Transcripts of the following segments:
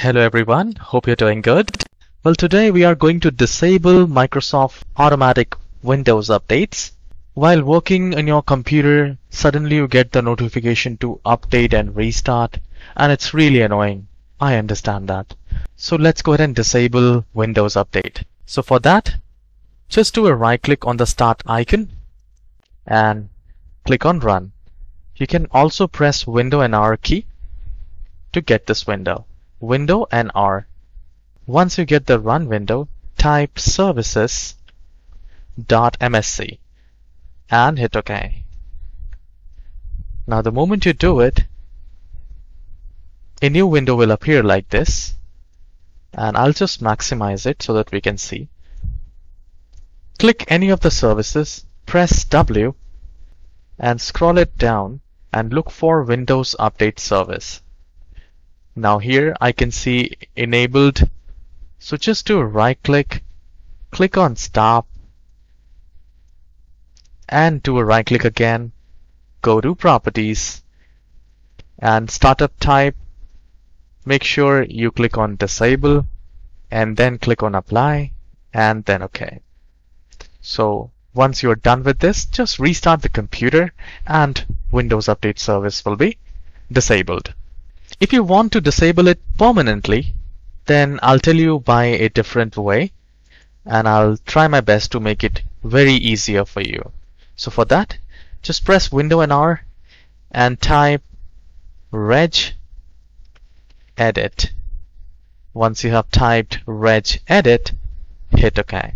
Hello everyone, hope you're doing good. Well today we are going to disable Microsoft automatic Windows updates. While working on your computer, suddenly you get the notification to update and restart and it's really annoying. I understand that. So let's go ahead and disable Windows Update. So for that, just do a right click on the start icon and click on run. You can also press window and R key to get this window. Window and R. Once you get the run window, type services.msc and hit OK. Now the moment you do it, a new window will appear like this and I'll just maximize it so that we can see. Click any of the services, press W and scroll it down and look for Windows Update Service. Now here I can see enabled so just do a right click, click on stop and do a right click again, go to properties and startup type make sure you click on disable and then click on apply and then OK. So once you're done with this, just restart the computer and Windows Update Service will be disabled. If you want to disable it permanently, then I'll tell you by a different way and I'll try my best to make it very easier for you. So for that, just press Window and R and type reg edit. Once you have typed reg edit, hit OK.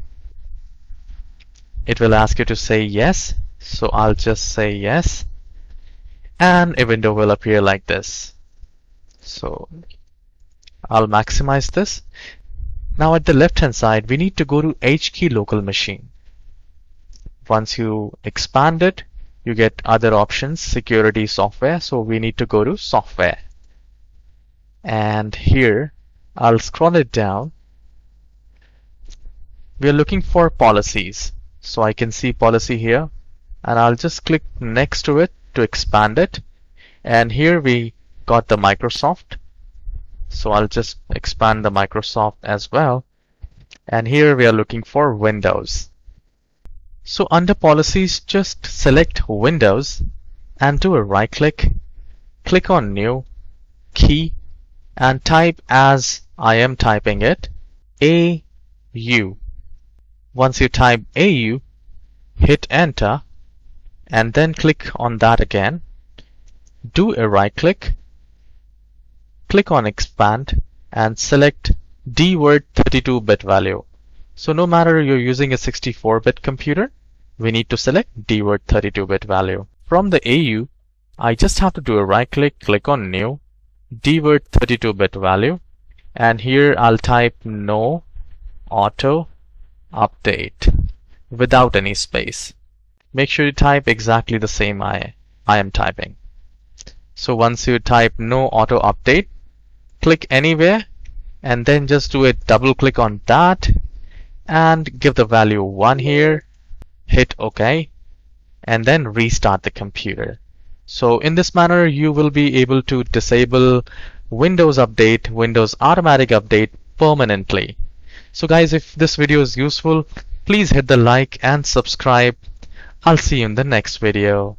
It will ask you to say yes, so I'll just say yes and a window will appear like this. So I'll maximize this. Now at the left hand side we need to go to HKey local machine. Once you expand it, you get other options, security software. So we need to go to software and here I'll scroll it down we are looking for policies so I can see policy here and I'll just click next to it to expand it and here we got the Microsoft. So I'll just expand the Microsoft as well. And here we are looking for Windows. So under policies just select Windows and do a right click click on new key and type as I am typing it AU. Once you type AU, hit enter and then click on that again. Do a right click, click on expand and select DWORD 32-bit value. So no matter you're using a 64-bit computer, we need to select DWORD 32-bit value. From the AU, I just have to do a right click, click on new DWORD 32-bit value and here I'll type no auto update without any space. Make sure you type exactly the same I, I am typing. So once you type no auto update, click anywhere and then just do a double click on that and give the value 1 here, hit OK and then restart the computer. So in this manner, you will be able to disable Windows Update, Windows Automatic Update permanently. So guys, if this video is useful, please hit the like and subscribe. I'll see you in the next video.